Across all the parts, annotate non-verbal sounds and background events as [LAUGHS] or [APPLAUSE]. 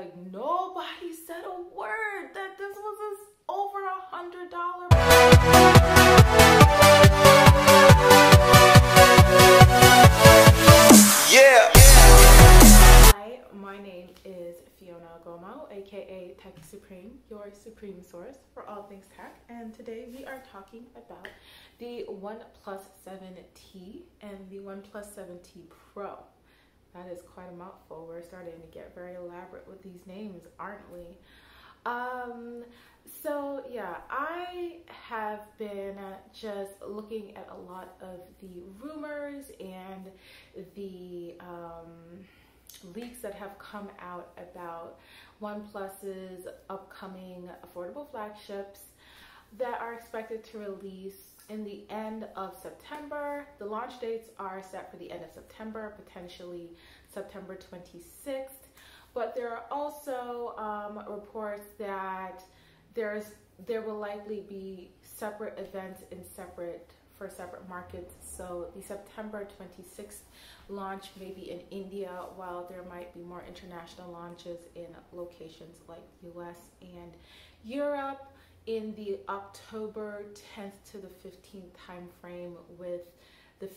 Like nobody said a word that this was over a hundred dollar. Yeah. Hi, my name is Fiona Gomo, aka Techie Supreme, your supreme source for all things tech. And today we are talking about the OnePlus 7T and the OnePlus 7T Pro. That is quite a mouthful. We're starting to get very elaborate with these names, aren't we? Um, so yeah, I have been just looking at a lot of the rumors and the um, leaks that have come out about OnePlus's upcoming affordable flagships that are expected to release in the end of September. The launch dates are set for the end of September, potentially September 26th. But there are also um, reports that there's there will likely be separate events in separate for separate markets. So the September 26th launch may be in India, while there might be more international launches in locations like US and Europe in the October 10th to the 15th timeframe, with the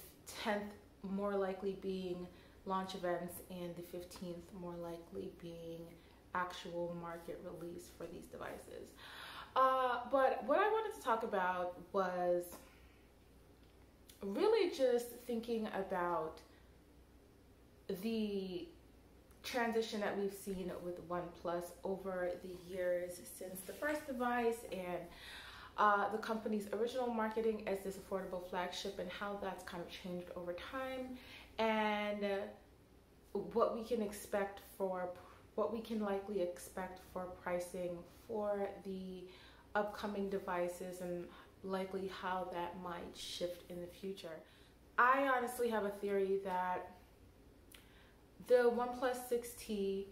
10th more likely being launch events and the 15th more likely being actual market release for these devices. Uh, but what I wanted to talk about was really just thinking about the transition that we've seen with OnePlus over the years since the first device and uh, the company's original marketing as this affordable flagship and how that's kind of changed over time and uh, what we can expect for what we can likely expect for pricing for the upcoming devices and likely how that might shift in the future. I honestly have a theory that the OnePlus 6T,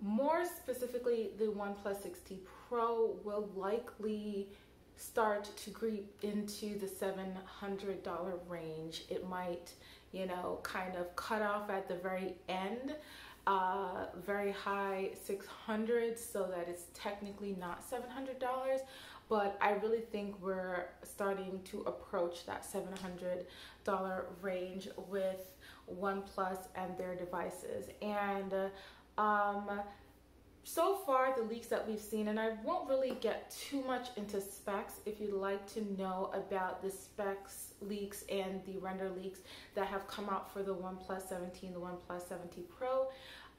more specifically the OnePlus 6T Pro, will likely start to creep into the $700 range. It might, you know, kind of cut off at the very end, uh, very high 600s, so that it's technically not $700. But I really think we're starting to approach that $700 range with OnePlus and their devices. And um, so far, the leaks that we've seen, and I won't really get too much into specs if you'd like to know about the specs leaks and the render leaks that have come out for the OnePlus 7T, the OnePlus 7T Pro.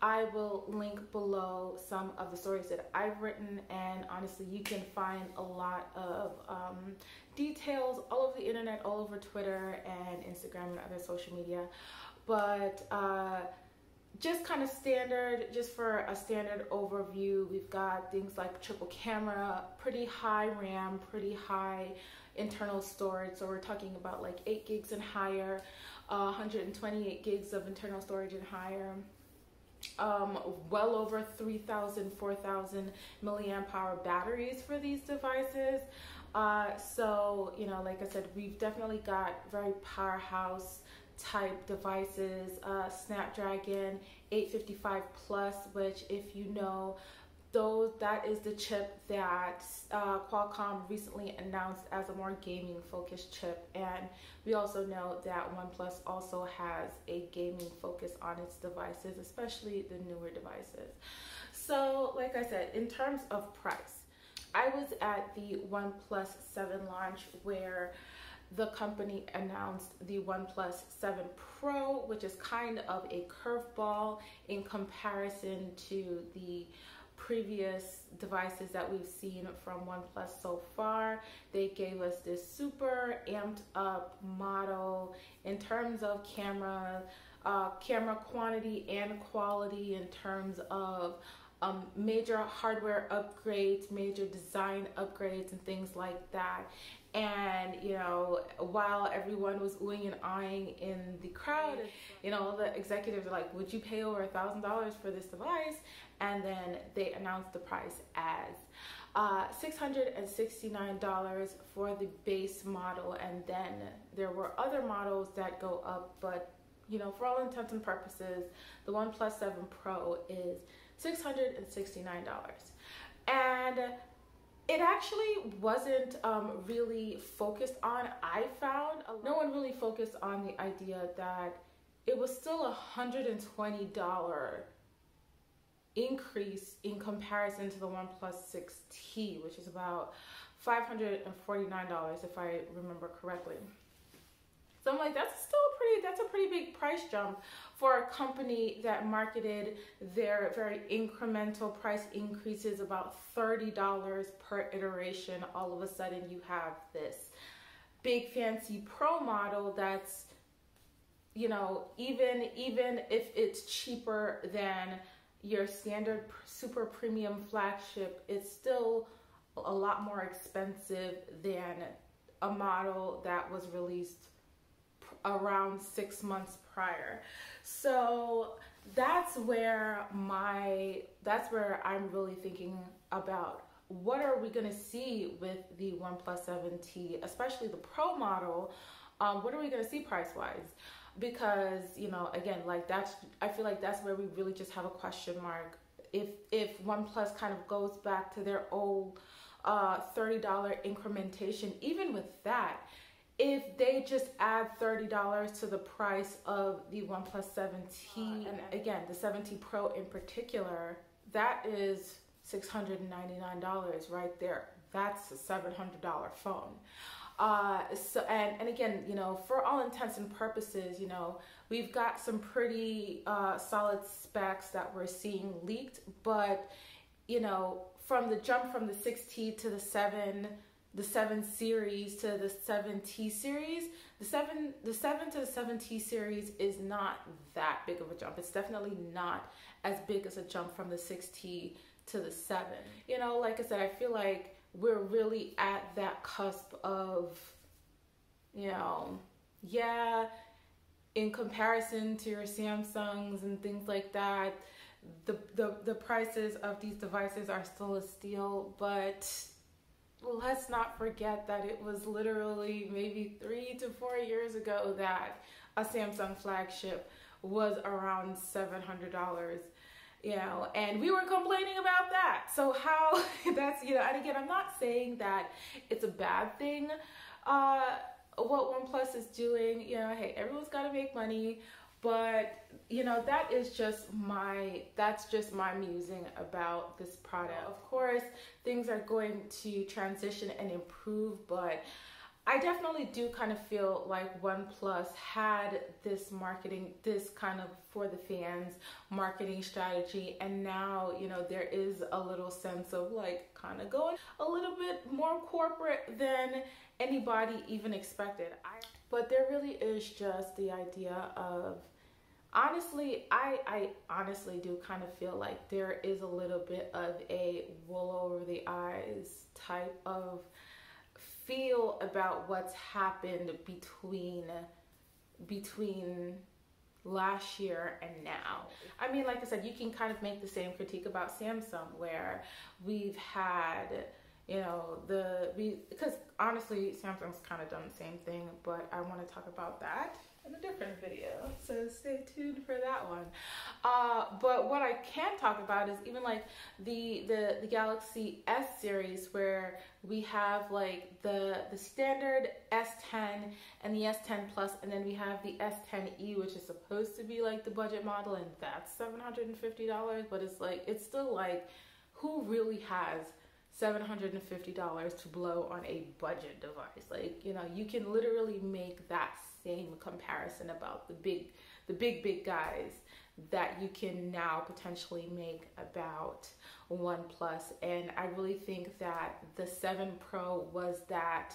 I will link below some of the stories that I've written, and honestly, you can find a lot of um, details all over the internet, all over Twitter and Instagram and other social media but uh, just kind of standard, just for a standard overview, we've got things like triple camera, pretty high RAM, pretty high internal storage. So we're talking about like 8 gigs and higher, uh, 128 gigs of internal storage and higher. Um, well over 3,000, 4,000 milliamp hour batteries for these devices. Uh, so, you know, like I said, we've definitely got very powerhouse type devices, uh, Snapdragon 855 Plus, which if you know, those that is the chip that uh, Qualcomm recently announced as a more gaming focused chip. And we also know that OnePlus also has a gaming focus on its devices especially the newer devices. So like I said in terms of price I was at the OnePlus 7 launch where the company announced the OnePlus 7 Pro, which is kind of a curveball in comparison to the previous devices that we've seen from OnePlus so far. They gave us this super amped up model in terms of camera, uh, camera quantity and quality in terms of um, major hardware upgrades, major design upgrades, and things like that. And you know, while everyone was oohing and eyeing in the crowd, you know, the executives are like, "Would you pay over a thousand dollars for this device?" And then they announced the price as uh, $669 for the base model, and then there were other models that go up, but you know, for all intents and purposes, the OnePlus 7 Pro is $669. And it actually wasn't um, really focused on, I found, no one really focused on the idea that it was still a $120 increase in comparison to the OnePlus 6T, which is about $549 if I remember correctly. So I'm like, that's still pretty, that's a pretty big price jump for a company that marketed their very incremental price increases about $30 per iteration. All of a sudden you have this big fancy pro model that's, you know, even, even if it's cheaper than your standard super premium flagship, it's still a lot more expensive than a model that was released around six months prior. So that's where my that's where I'm really thinking about what are we to see with the OnePlus 7T, especially the Pro model. Um, what are we to see price wise? Because you know, again, like that's I feel like that's where we really just have a question mark. If if OnePlus kind of goes back to their old uh, $30 incrementation, even with that, if they just add $30 to the price of the OnePlus 7T, uh, and again, the 7T Pro in particular, that is $699 right there. That's a $700 phone. Uh, so, and, and again, you know, for all intents and purposes, you know, we've got some pretty uh, solid specs that we're seeing leaked, but, you know, from the jump from the 6T to the 7 the 7 series to the 7T series, the 7 the 7 to the 7T series is not that big of a jump. It's definitely not as big as a jump from the 6T to the 7. You know, like I said, I feel like we're really at that cusp of you know, yeah, in comparison to your Samsungs and things like that, the the the prices of these devices are still a steal, but let's not forget that it was literally maybe three to four years ago that a Samsung flagship was around $700 you know and we were complaining about that. So how [LAUGHS] that's you know and again i'm not saying that it's a bad thing uh what oneplus is doing you know hey everyone's got to make money but you know that is just my that's just my musing about this product of course things are going to transition and improve but I definitely do kind of feel like OnePlus had this marketing, this kind of for the fans marketing strategy, and now you know there is a little sense of like kind of going a little bit more corporate than anybody even expected. I, but there really is just the idea of honestly i i honestly do kind of feel like there is a little bit of a wool over the eyes type of feel about what's happened between between last year and now. I mean, like I said, you can kind of make the same critique about Samsung where we've had, you know, the because honestly, Samsung's kind of done the same thing, but I want to talk about that in a different video. So stay tuned for that one. Uh, but what I can talk about is even like the, the, the Galaxy S series where we have like the, the standard S10 and the S10 Plus and then we have the S10e which is supposed to be like the budget model and that's $750 but it's like, it's still like who really has $750 to blow on a budget device? Like, you know, you can literally make that same comparison about the big the big big guys that you can now potentially make about OnePlus and I really think that the 7 Pro was that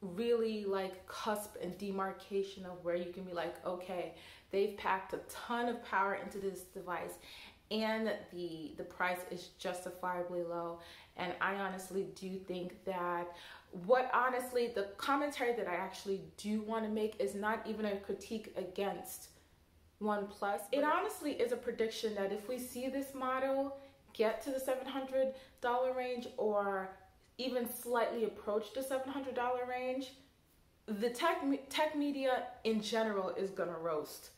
really like cusp and demarcation of where you can be like okay they've packed a ton of power into this device and the the price is justifiably low and I honestly do think that what honestly, the commentary that I actually do want to make is not even a critique against OnePlus. It honestly is a prediction that if we see this model get to the $700 range or even slightly approach the $700 range, the tech, tech media in general is going to roast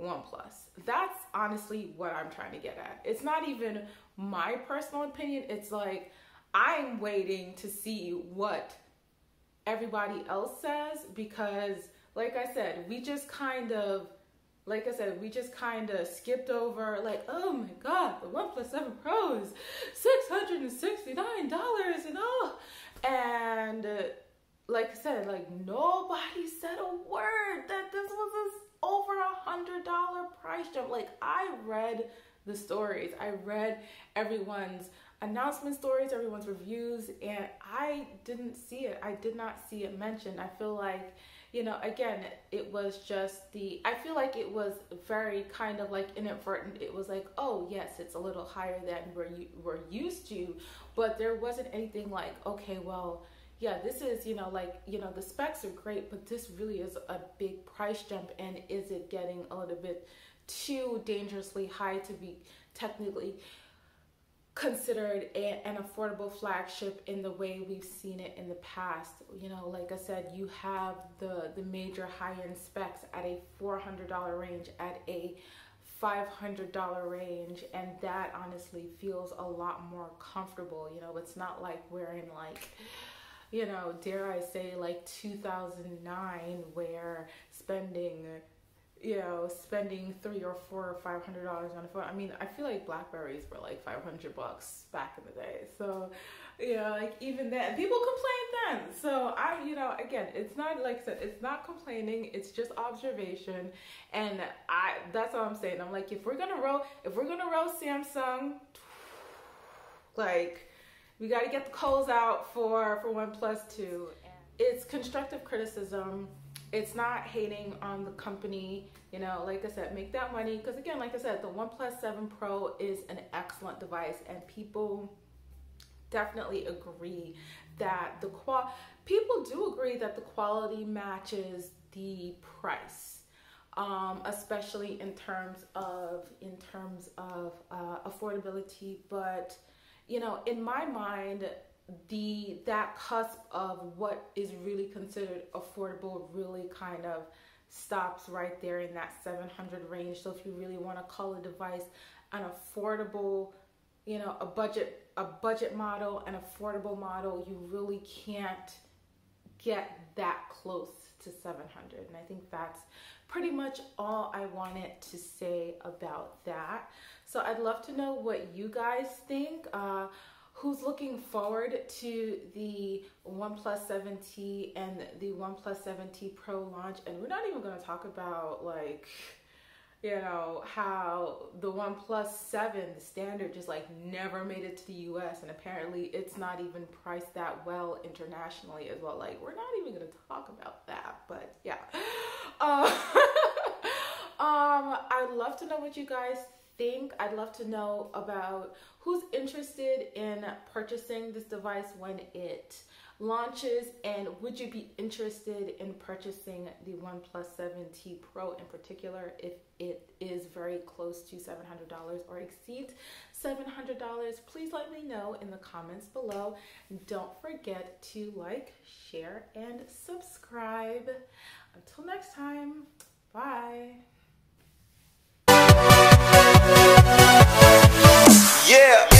OnePlus. That's honestly what I'm trying to get at. It's not even my personal opinion. It's like I'm waiting to see what everybody else says because, like I said, we just kind of, like I said, we just kind of skipped over, like, oh my God, the OnePlus 7 Pro is $669 and all. And, like I said, like nobody said a word that this was a over a hundred dollar price jump. Like I read the stories, I read everyone's announcement stories, everyone's reviews, and I didn't see it. I did not see it mentioned. I feel like, you know, again, it was just the, I feel like it was very kind of like inadvertent. It was like, oh, yes, it's a little higher than we're, we're used to, but there wasn't anything like, okay, well, yeah, this is, you know, like, you know, the specs are great, but this really is a big price jump. And is it getting a little bit too dangerously high to be technically considered a, an affordable flagship in the way we've seen it in the past. You know, like I said, you have the the major high-end specs at a $400 range, at a $500 range, and that honestly feels a lot more comfortable. You know, it's not like we're in like you know, dare I say, like 2009, where spending you know, spending three or four or five hundred dollars on a phone. I mean, I feel like Blackberries were like five hundred bucks back in the day. So, you know, like even then, people complained then. So I, you know, again, it's not like I said, it's not complaining. It's just observation, and I. That's all I'm saying. I'm like, if we're gonna roll, if we're gonna roll Samsung, like, we got to get the coals out for for OnePlus too. It's constructive criticism it's not hating on the company you know like i said make that money because again like i said the oneplus 7 pro is an excellent device and people definitely agree that the qual people do agree that the quality matches the price um, especially in terms of in terms of uh, affordability but you know in my mind the that cusp of what is really considered affordable really kind of stops right there in that 700 range. So if you really want to call a device an affordable you know a budget a budget model an affordable model you really can't get that close to 700 and i think that's pretty much all i wanted to say about that so i'd love to know what you guys think uh, who's looking forward to the OnePlus 7T and the OnePlus 7T Pro launch. And we're not even going to talk about like, you know, how the OnePlus 7, the standard, just like never made it to the US. And apparently it's not even priced that well internationally as well. Like, we're not even going to talk about that. But yeah. Uh, [LAUGHS] um, I'd love to know what you guys think. I'd love to know about who's interested in purchasing this device when it launches and would you be interested in purchasing the OnePlus 7T Pro in particular if it is very close to $700 or exceeds $700 please let me know in the comments below. Don't forget to like share and subscribe. Until next time bye Yeah.